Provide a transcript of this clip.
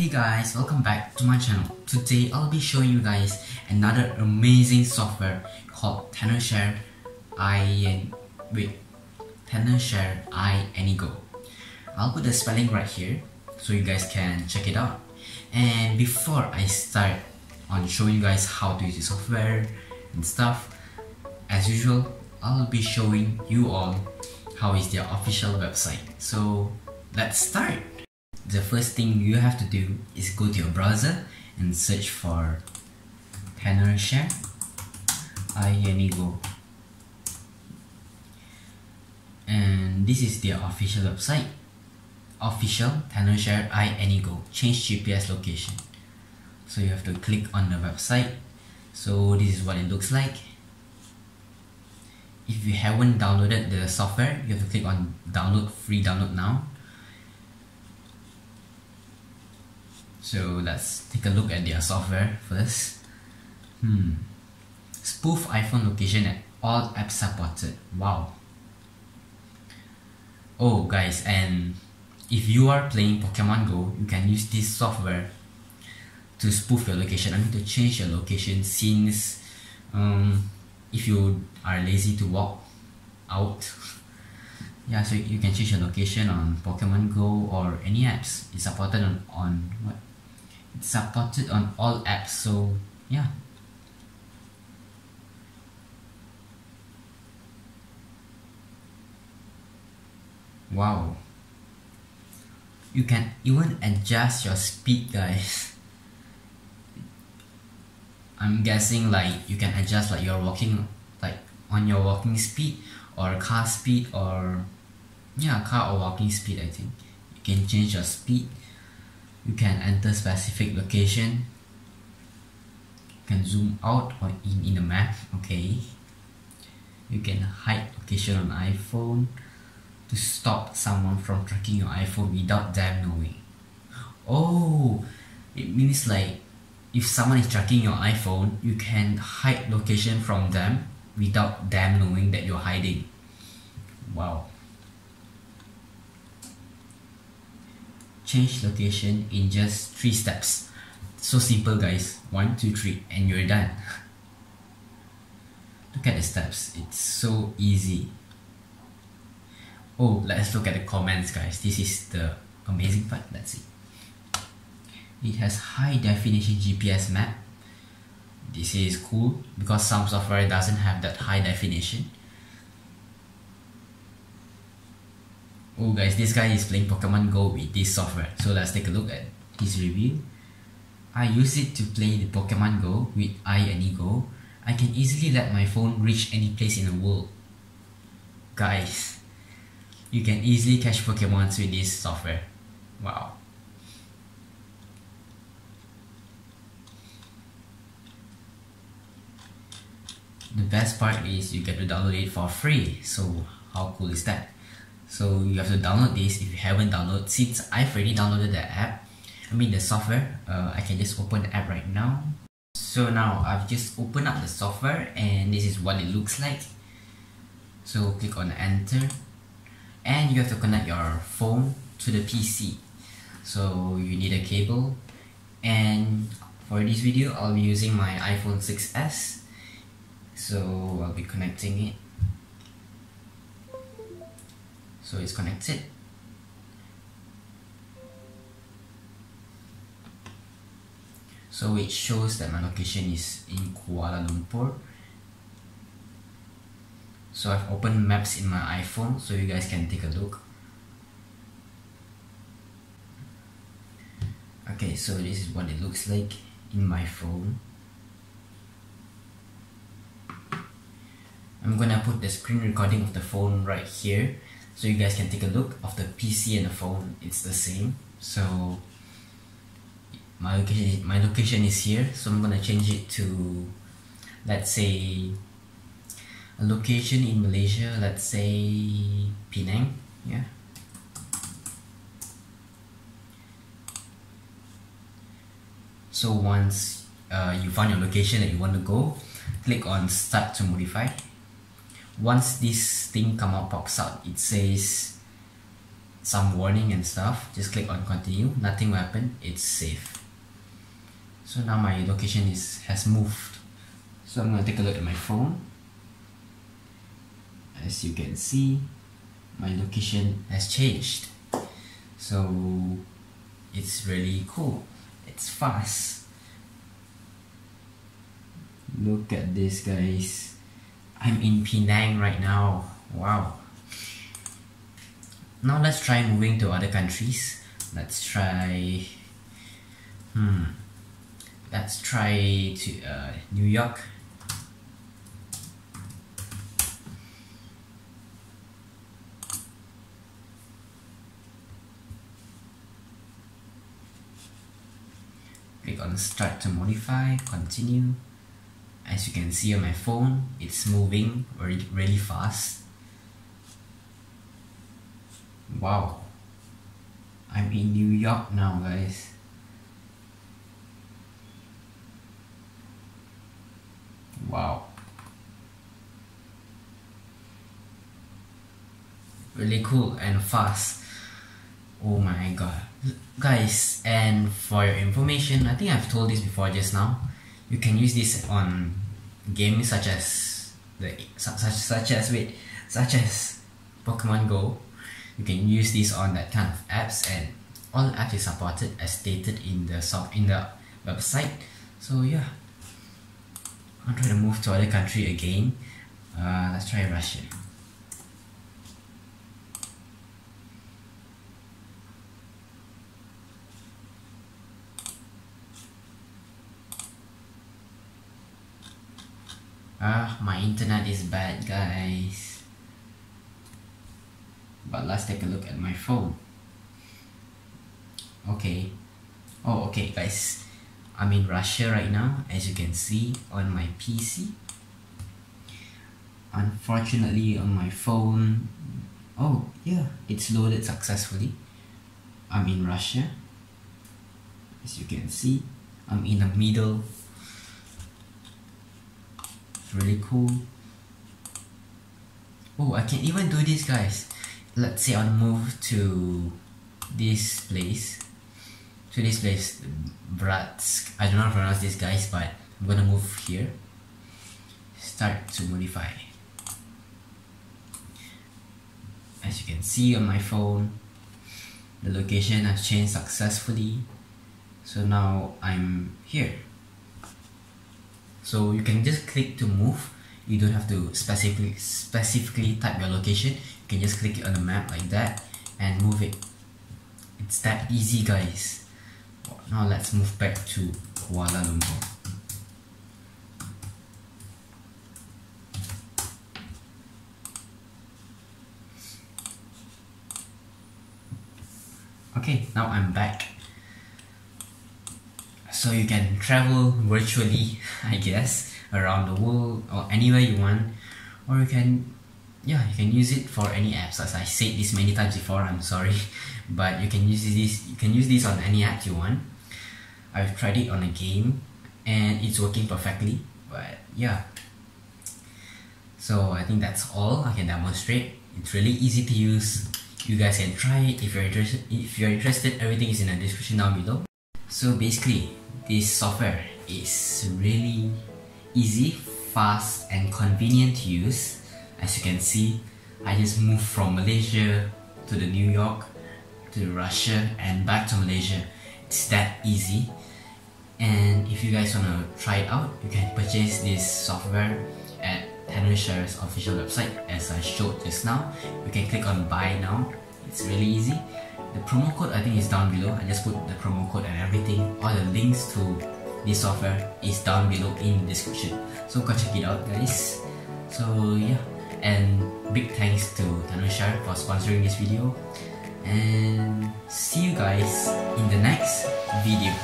Hey guys, welcome back to my channel. Today I'll be showing you guys another amazing software called TenorShare I wait TenorShare I Anygo. I'll put the spelling right here so you guys can check it out. And before I start on showing you guys how to use the software and stuff, as usual, I'll be showing you all how is their official website. So let's start. The first thing you have to do is go to your browser and search for TenorShare iAnygo. And this is their official website. Official TenorShare iAnygo. Change GPS location. So you have to click on the website. So this is what it looks like if you haven't downloaded the software you have to click on download free download now so let's take a look at their software first. Hmm. Spoof iphone location at all apps supported. Wow. Oh guys and if you are playing pokemon go you can use this software to spoof your location. I mean to change your location since um, if you are lazy to walk out yeah so you can change your location on pokemon go or any apps. It's supported on, on what supported on all apps so yeah. Wow. You can even adjust your speed guys. I'm guessing like you can adjust like you're walking like on your walking speed or car speed or yeah car or walking speed I think. You can change your speed you can enter specific location you can zoom out or in in the map okay you can hide location on iPhone to stop someone from tracking your iPhone without them knowing oh it means like if someone is tracking your iPhone, you can hide location from them without them knowing that you're hiding. Wow. Change location in just three steps. So simple guys. One, two, three, and you're done. look at the steps. It's so easy. Oh, let's look at the comments guys. This is the amazing part. Let's see. It has high definition GPS map. This is cool because some software doesn't have that high definition. Oh guys, this guy is playing Pokemon Go with this software. So let's take a look at his review. I use it to play the Pokemon Go with iAnygo. I can easily let my phone reach any place in the world. Guys, you can easily catch Pokemons with this software. Wow. the best part is you get to download it for free so how cool is that so you have to download this. If you haven't downloaded since I've already downloaded the app I mean the software uh, I can just open the app right now. So now I've just opened up the software and this is what it looks like. So click on enter and you have to connect your phone to the PC so you need a cable and for this video I'll be using my iPhone 6s so I'll be connecting it so it's connected. So it shows that my location is in Kuala Lumpur. So I've opened maps in my iPhone so you guys can take a look. Okay so this is what it looks like in my phone. I'm gonna put the screen recording of the phone right here so you guys can take a look. Of the PC and the phone it's the same. So my location my location is here. So I'm gonna change it to let's say a location in Malaysia let's say Penang yeah. So once uh, you find your location that you want to go click on start to modify once this thing come out pops out it says some warning and stuff just click on continue nothing will happen it's safe. So now my location is has moved. So I'm gonna take a look at my phone. As you can see my location has changed. So it's really cool. It's fast. Look at this guys I'm in Penang right now. Wow. Now let's try moving to other countries. Let's try hmm let's try to uh, New York. Click on start to modify continue as you can see on my phone it's moving really, really fast. Wow. I'm in New York now guys. Wow. Really cool and fast. Oh my god. Guys and for your information I think I've told this before just now you can use this on games such as the such such as wait such as Pokemon Go. You can use this on that kind of apps and all apps is supported as stated in the sub in the website. So yeah. I'm trying to move to other country again. Uh, let's try Russia Ah, my internet is bad guys. But let's take a look at my phone. Okay. Oh, okay guys. I'm in Russia right now, as you can see on my PC. Unfortunately, on my phone, oh yeah, it's loaded successfully. I'm in Russia. As you can see, I'm in the middle really cool. Oh I can even do this guys. Let's say I'll move to this place. To this place Bratsk. I don't know how to pronounce this guys but I'm gonna move here. Start to modify. As you can see on my phone the location has changed successfully. So now I'm here so you can just click to move. You don't have to specifically specifically type your location. You can just click it on the map like that and move it. It's that easy guys. Now let's move back to Kuala Lumpur. Okay now I'm back so you can travel virtually I guess around the world or anywhere you want. Or you can yeah you can use it for any apps. As I said this many times before I'm sorry. But you can use this you can use this on any app you want. I've tried it on a game and it's working perfectly but yeah. So I think that's all I can demonstrate. It's really easy to use. You guys can try it. If you're interested if you're interested everything is in the description down below so basically this software is really easy, fast and convenient to use. As you can see, I just moved from Malaysia to the New York to Russia and back to Malaysia. It's that easy. And if you guys wanna try it out, you can purchase this software at Tenorshare official website as I showed just now. You can click on buy now. It's really easy the promo code I think is down below. I just put the promo code and everything. All the links to this software is down below in the description. So go check it out guys. So yeah. And big thanks to Tenorshare for sponsoring this video. And see you guys in the next video